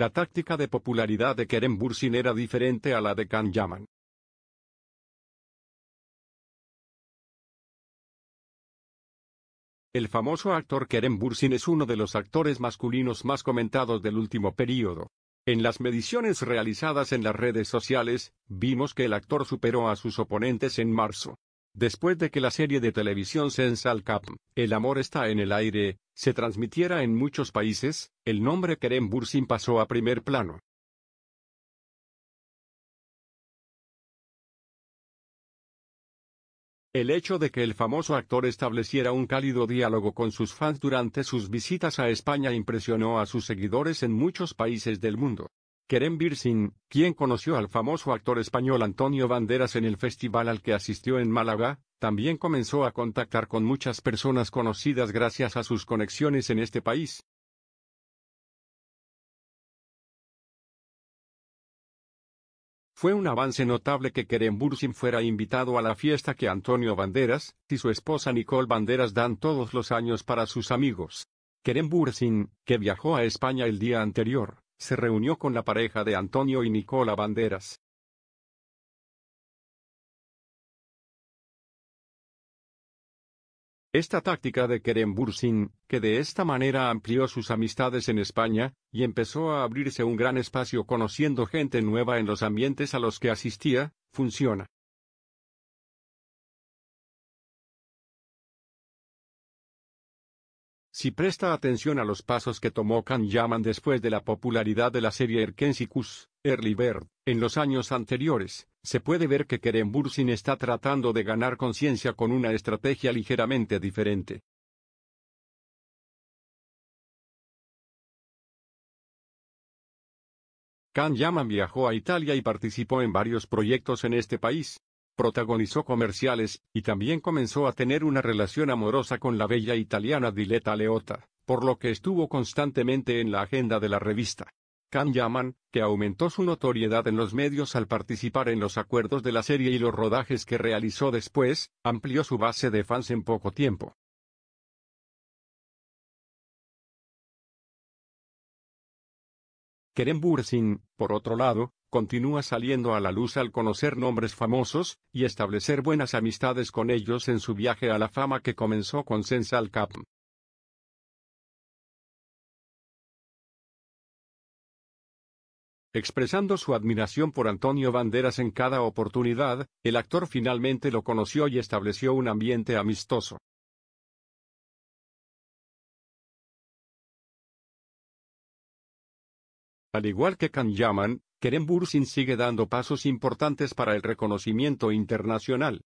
la táctica de popularidad de Kerem Bursin era diferente a la de Can Yaman. El famoso actor Kerem Bursin es uno de los actores masculinos más comentados del último período. En las mediciones realizadas en las redes sociales, vimos que el actor superó a sus oponentes en marzo. Después de que la serie de televisión Sensal Cap, El amor está en el aire, se transmitiera en muchos países, el nombre Kerem Bursin pasó a primer plano. El hecho de que el famoso actor estableciera un cálido diálogo con sus fans durante sus visitas a España impresionó a sus seguidores en muchos países del mundo. Kerem Birsin, quien conoció al famoso actor español Antonio Banderas en el festival al que asistió en Málaga, también comenzó a contactar con muchas personas conocidas gracias a sus conexiones en este país. Fue un avance notable que Kerem Bursin fuera invitado a la fiesta que Antonio Banderas y su esposa Nicole Banderas dan todos los años para sus amigos. Kerem Bursin, que viajó a España el día anterior, se reunió con la pareja de Antonio y Nicola Banderas. Esta táctica de Kerem Bursin, que de esta manera amplió sus amistades en España, y empezó a abrirse un gran espacio conociendo gente nueva en los ambientes a los que asistía, funciona. Si presta atención a los pasos que tomó Can Yaman después de la popularidad de la serie Erkensicus, Early Bird, en los años anteriores, se puede ver que Kerem Bursin está tratando de ganar conciencia con una estrategia ligeramente diferente. Can Yaman viajó a Italia y participó en varios proyectos en este país, protagonizó comerciales, y también comenzó a tener una relación amorosa con la bella italiana Diletta Leota, por lo que estuvo constantemente en la agenda de la revista. Can Yaman, que aumentó su notoriedad en los medios al participar en los acuerdos de la serie y los rodajes que realizó después, amplió su base de fans en poco tiempo. Kerem Bursin, por otro lado, continúa saliendo a la luz al conocer nombres famosos, y establecer buenas amistades con ellos en su viaje a la fama que comenzó con Sensal Cap. Expresando su admiración por Antonio Banderas en cada oportunidad, el actor finalmente lo conoció y estableció un ambiente amistoso. Al igual que Can Yaman, Kerem Bursin sigue dando pasos importantes para el reconocimiento internacional.